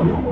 Oh,